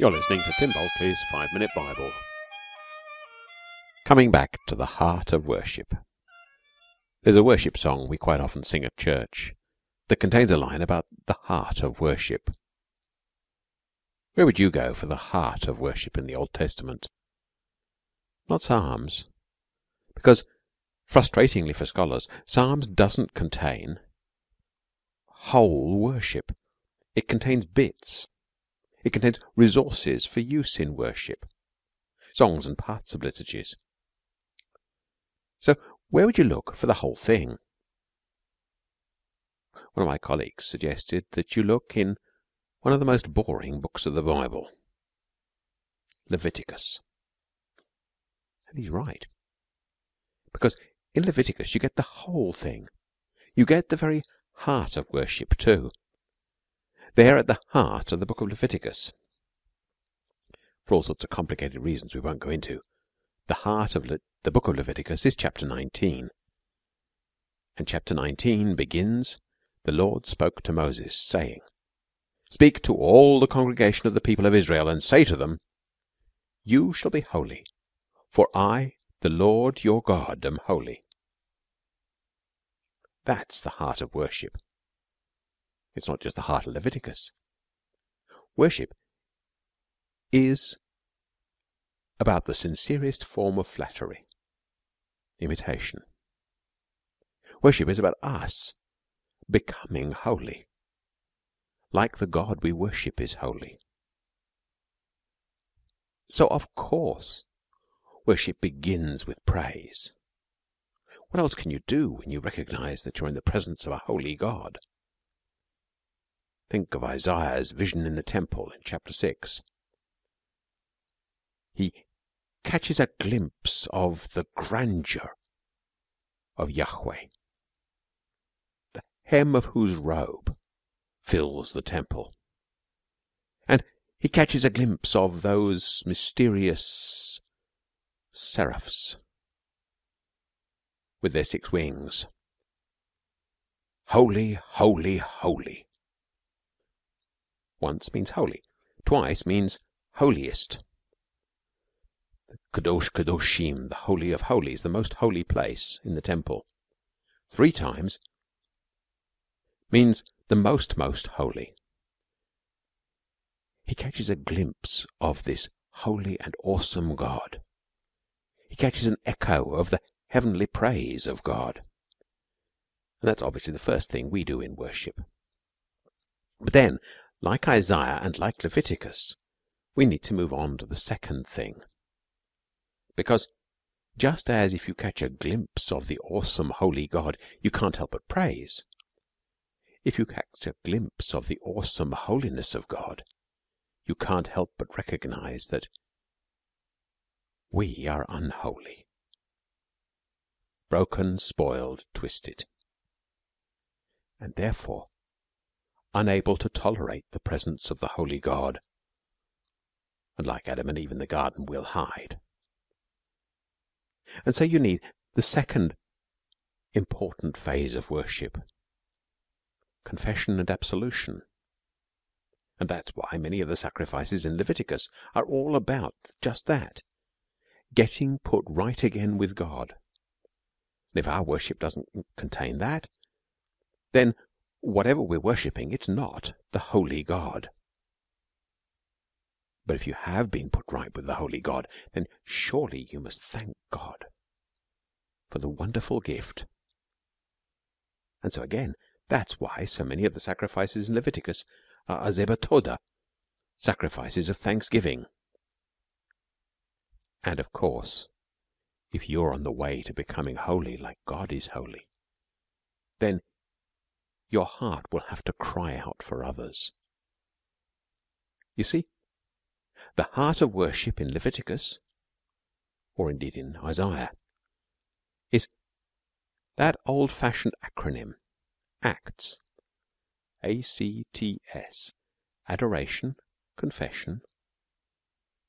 You're listening to Tim Bulkeley's Five Minute Bible. Coming back to the heart of worship. There's a worship song we quite often sing at church that contains a line about the heart of worship. Where would you go for the heart of worship in the Old Testament? Not Psalms, because, frustratingly for scholars, Psalms doesn't contain whole worship. It contains bits. It contains resources for use in worship, songs and parts of liturgies. So, where would you look for the whole thing? One of my colleagues suggested that you look in one of the most boring books of the Bible, Leviticus. And he's right. Because in Leviticus you get the whole thing. You get the very heart of worship too. There at the heart of the book of Leviticus. For all sorts of complicated reasons we won't go into, the heart of Le- the book of Leviticus is chapter 19. And chapter 19 begins The Lord spoke to Moses, saying, Speak to all the congregation of the people of Israel, and say to them, You shall be holy, for I, the Lord your God, am holy. That's the heart of worship. It's not just the heart of Leviticus. Worship is about the sincerest form of flattery, imitation. Worship is about us becoming holy, like the God we worship is holy. So, of course, worship begins with praise. What else can you do when you recognize that you're in the presence of a holy God? Think of Isaiah's vision in the temple in chapter 6. He catches a glimpse of the grandeur of Yahweh, the hem of whose robe fills the temple. And he catches a glimpse of those mysterious seraphs with their six wings. Holy, holy, holy once means holy, twice means holiest. The Kadosh Kadoshim, the Holy of Holies, the most holy place in the temple. Three times means the most, most holy. He catches a glimpse of this holy and awesome God. He catches an echo of the heavenly praise of God. And that's obviously the first thing we do in worship. But then like Isaiah and like Leviticus, we need to move on to the second thing. Because just as if you catch a glimpse of the awesome holy God, you can't help but praise, if you catch a glimpse of the awesome holiness of God, you can't help but recognize that we are unholy, broken, spoiled, twisted, and therefore unable to tolerate the presence of the holy God. And like Adam and Eve in the garden, we'll hide. And so you need the second important phase of worship confession and absolution. And that's why many of the sacrifices in Leviticus are all about just that getting put right again with God. And if our worship doesn't contain that, then whatever we're worshipping, it's not the holy God. But if you have been put right with the holy God, then surely you must thank God for the wonderful gift. And so again, that's why so many of the sacrifices in Leviticus are hazeh b'todah, sacrifices of thanksgiving. And of course, if you're on the way to becoming holy like God is holy, then your heart will have to cry out for others. You see, the heart of worship in Leviticus, or indeed in Isaiah, is that old fashioned acronym, ACTS. A C T S. Adoration, confession,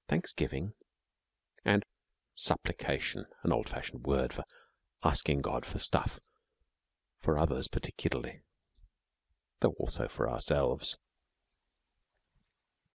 thanksgiving, and supplication, an old fashioned word for asking God for stuff, for others particularly though also for ourselves.